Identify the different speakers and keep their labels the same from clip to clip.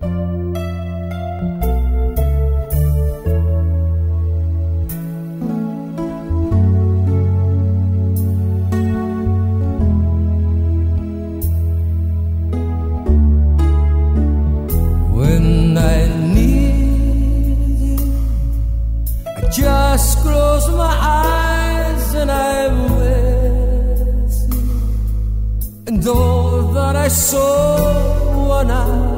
Speaker 1: When I need you, I just close my eyes and I'm. And all that I saw when I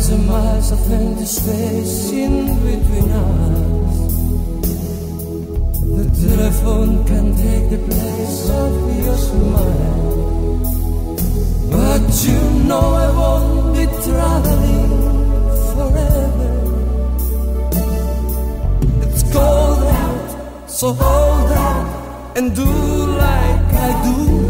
Speaker 1: miles and miles of empty space in between us. The telephone can take the place of your smile. But you know I won't be traveling forever. It's cold out, so hold out and do like I do.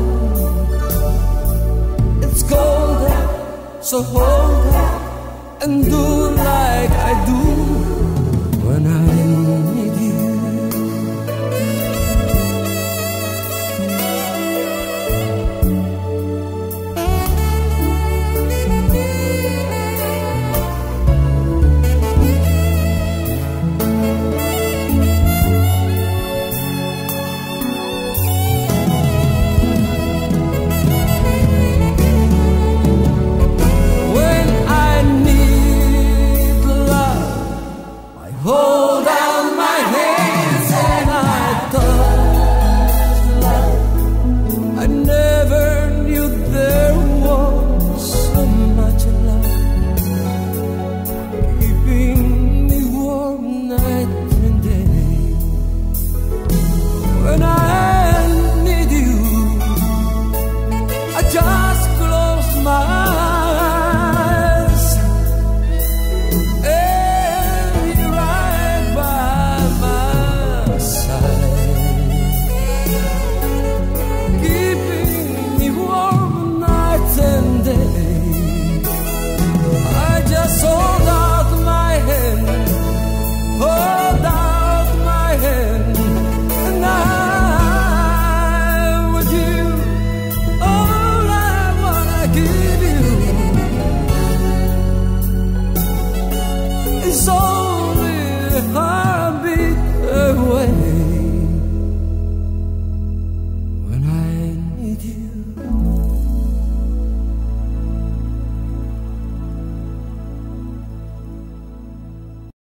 Speaker 1: So hold on and do like I do when I So.